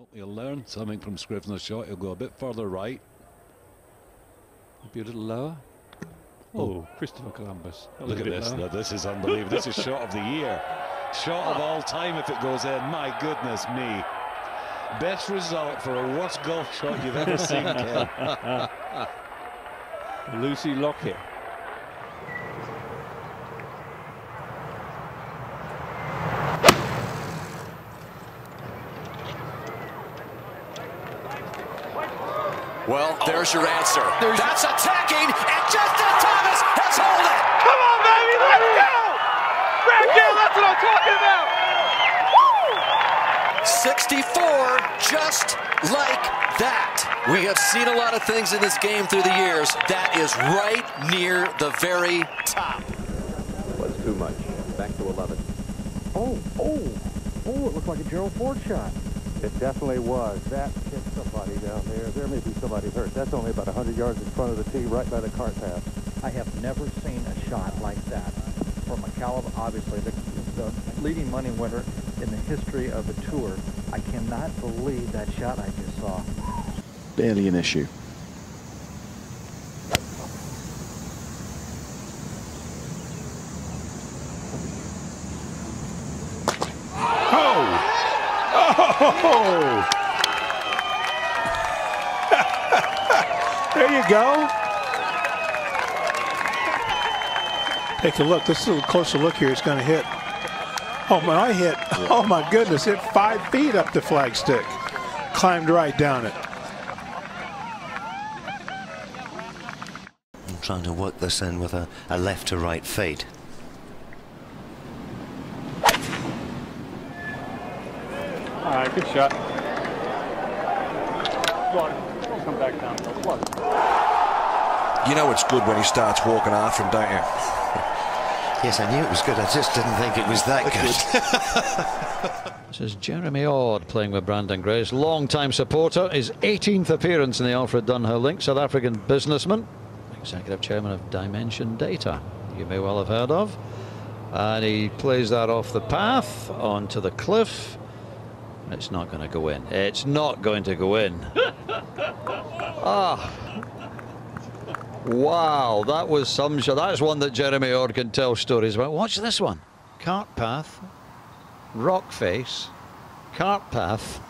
Well, he'll learn something from Scrivener's shot. He'll go a bit further right. Maybe a little lower. Oh, oh Christopher Columbus. Look at this. Now, this is unbelievable. this is shot of the year. Shot of all time if it goes in. My goodness me. Best result for a worst golf shot you've ever seen. Lucy Lockett. Well, there's your answer. That's attacking, and Justin Thomas has hold it. Come on, baby, let's go! Brad Gill, that's what I'm talking about! 64, just like that. We have seen a lot of things in this game through the years. That is right near the very top. was too much. Back to 11. Oh, oh, oh, it looked like a Gerald Ford shot. It definitely was. That hit somebody down there. There may be somebody hurt. That's only about 100 yards in front of the tee, right by the cart path. I have never seen a shot like that from McCallum, obviously the, the leading money winner in the history of the tour. I cannot believe that shot I just saw. barely an issue. There you go. Take a look. Let's do a closer look here. It's going to hit. Oh, my, I hit. Oh, my goodness. Hit five feet up the flagstick. Climbed right down it. I'm trying to work this in with a, a left to right fade. Right, good shot. Come back down. You know it's good when he starts walking after him, don't you? Yes, I knew it was good. I just didn't think it was that good. This is Jeremy Ord playing with Branden Grace, long-time supporter, his 18th appearance in the Alfred Dunhill Link, South African businessman, executive chairman of Dimension Data, you may well have heard of. And he plays that off the path onto the cliff. It's not going to go in. It's not going to go in. ah. Wow, that was some shot. That's one that Jeremy Ord can tell stories about. Watch this one. Cart path, rock face, cart path,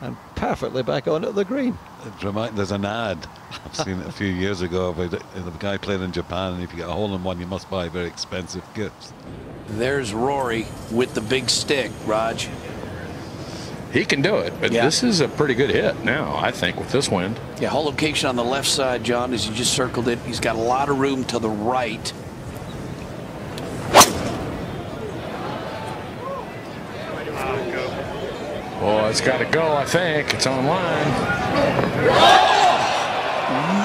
and perfectly back onto the green. It remind, there's an ad I've seen it a few years ago of a, of a guy playing in Japan, and if you get a hole in one, you must buy very expensive gifts. There's Rory with the big stick, Raj. He can do it, but Yeah. this is a pretty good hit now, I think, with this wind. Yeah, hole location on the left side, John, as you just circled it. He's got a lot of room to the right. Oh, it's got to go, I think. It's on line.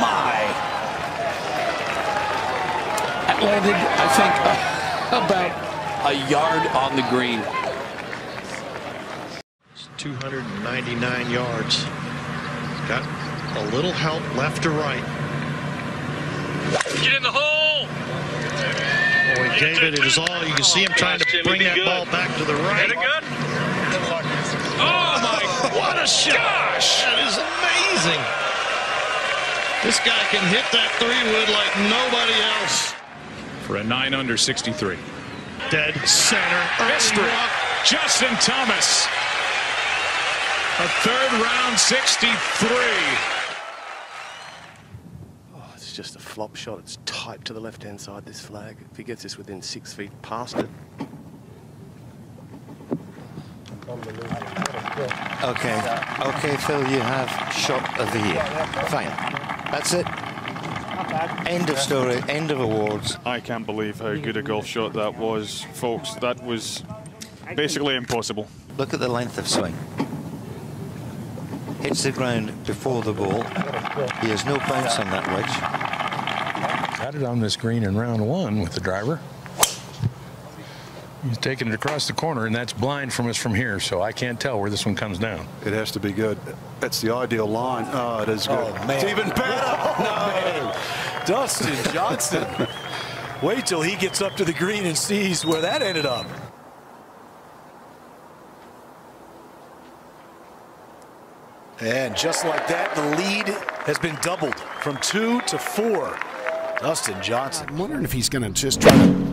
My. That landed, I think, uh, about a yard on the green. It's 299 yards. Got a little help left to right. Get in the hole! Boy, David, it is all. You can see him trying to bring that ball back to the right. Hit it good? Oh my What a shot! gosh! That is amazing. This guy can hit that three wood like nobody else. For a 9 under 63. Dead center. Oh, History. Early. Justin Thomas. A third round 63. Oh, it's just a flop shot. It's tight to the left-hand side, this flag. If he gets this within six feet past it. Okay, okay, Phil, you have shot of the year. Fine. That's it. End of story, end of awards. I can't believe how good a golf shot that was, folks. That was basically impossible. Look at the length of swing. Hits the ground before the ball. He has no bounce on that wedge. Got it on this green in round one with the driver. He's taking it across the corner, and that's blind from us from here, so I can't tell where this one comes down. It has to be good. That's the ideal line. Oh, it is good. Oh, man. It's even better. No. Dustin Johnson. Wait till he gets up to the green and sees where that ended up. And just like that, the lead has been doubled from two to four. Dustin Johnson. I'm wondering if he's going to just try to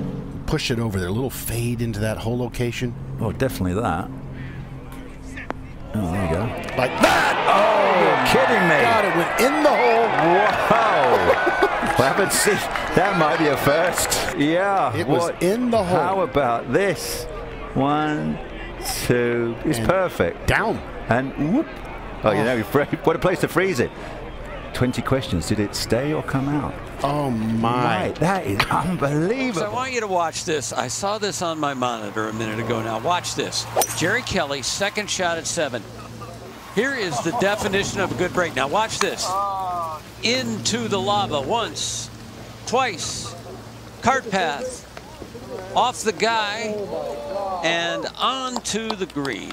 push it over there. A little fade into that hole location. Oh, definitely that. Oh, there you go. Like oh, that. Oh, you're kidding me. God, it went in the hole. Wow. well, haven't seen. That might be a first. Yeah. It was what? in the hole. How about this? One, two. It's And perfect. Down. And whoop. Oh, you know, what a place to freeze it. 20 questions. Did it stay or come out? Oh, my. Right, that is unbelievable. So I want you to watch this. I saw this on my monitor a minute ago now. Watch this. Jerry Kelly, second shot at seven. Here is the definition of a good break. Now watch this. Into the lava once, twice, cart path, off the guy, and onto the green.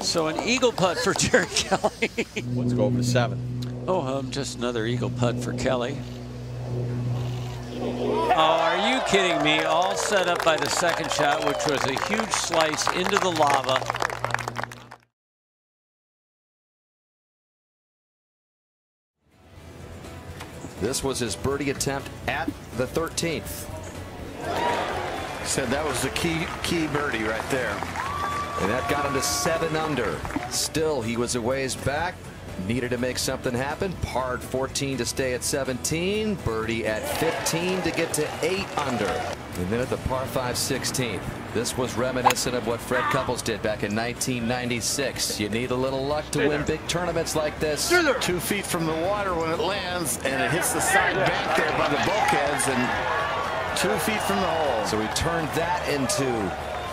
So an eagle putt for Jerry Kelly. Let's go over to seven. Oh, um, just another eagle putt for Kelly. Oh, are you kidding me? All set up by the second shot, which was a huge slice into the lava. This was his birdie attempt at the 13th. Said that was the key key birdie right there. And that got him to seven under. Still, he was a ways back. Needed to make something happen. Parred 14 to stay at 17. Birdie at 15 to get to 8 under. And then at the par 5 16th. This was reminiscent of what Fred Couples did back in 1996. You need a little luck to win big tournaments like this. Two feet from the water when it lands, and it hits the side bank there by the bulkheads, and two feet from the hole. So he turned that into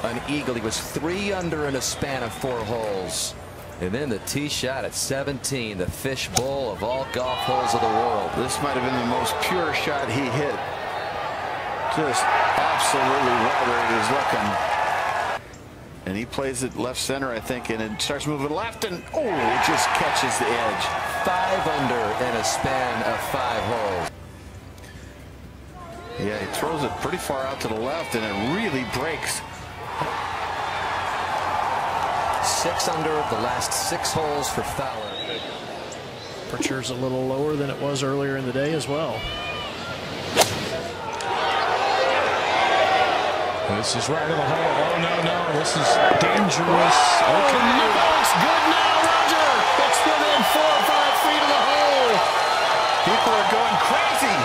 an eagle. He was three under in a span of four holes. And then the tee shot at 17, the fish bowl of all golf holes of the world. This might have been the most pure shot he hit. Just absolutely whether it is looking. And he plays it left center, I think, and it starts moving left, and oh, it just catches the edge. Five under in a span of five holes. Yeah, he throws it pretty far out to the left, and it really breaks. Six under the last six holes for Fowler. Temperature's a little lower than it was earlier in the day as well. This is right in the hole. Oh, no, no. This is dangerous. Okay. Oh, no, it's good now, Roger. It's within four or five feet of the hole. People are going crazy.